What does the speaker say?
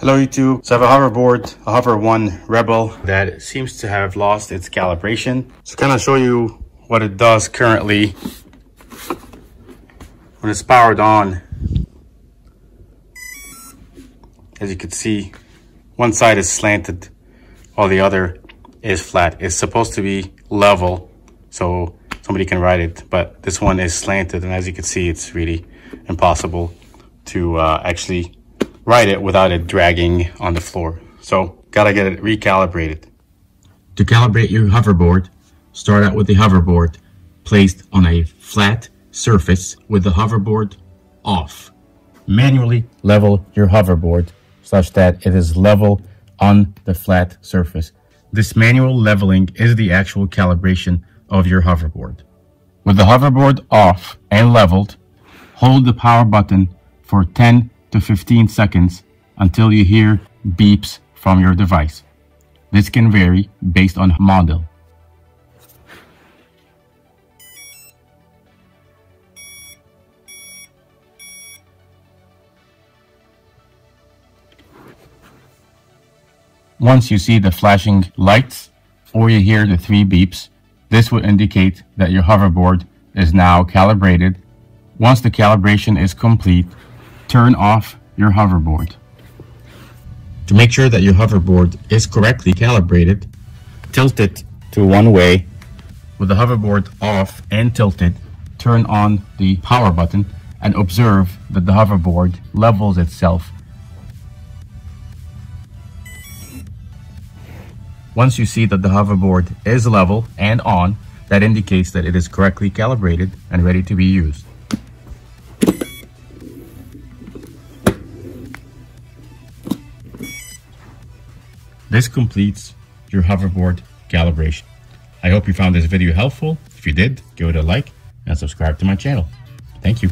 Hello YouTube. So I have a hoverboard, a Hover 1 Rebel that seems to have lost its calibration. So kind of show you what it does currently when it's powered on. As you can see, one side is slanted while the other is flat. It's supposed to be level so somebody can ride it, but this one is slanted and as you can see, it's really impossible to uh, actually ride it without it dragging on the floor. So gotta get it recalibrated. To calibrate your hoverboard, start out with the hoverboard placed on a flat surface with the hoverboard off. Manually level your hoverboard such that it is level on the flat surface. This manual leveling is the actual calibration of your hoverboard. With the hoverboard off and leveled, hold the power button for 10 to 15 seconds until you hear beeps from your device. This can vary based on model. Once you see the flashing lights or you hear the three beeps, this will indicate that your hoverboard is now calibrated. Once the calibration is complete, turn off your hoverboard. To make sure that your hoverboard is correctly calibrated, tilt it to one way. With the hoverboard off and tilted, turn on the power button and observe that the hoverboard levels itself Once you see that the hoverboard is level and on, that indicates that it is correctly calibrated and ready to be used. This completes your hoverboard calibration. I hope you found this video helpful. If you did, give it a like and subscribe to my channel. Thank you.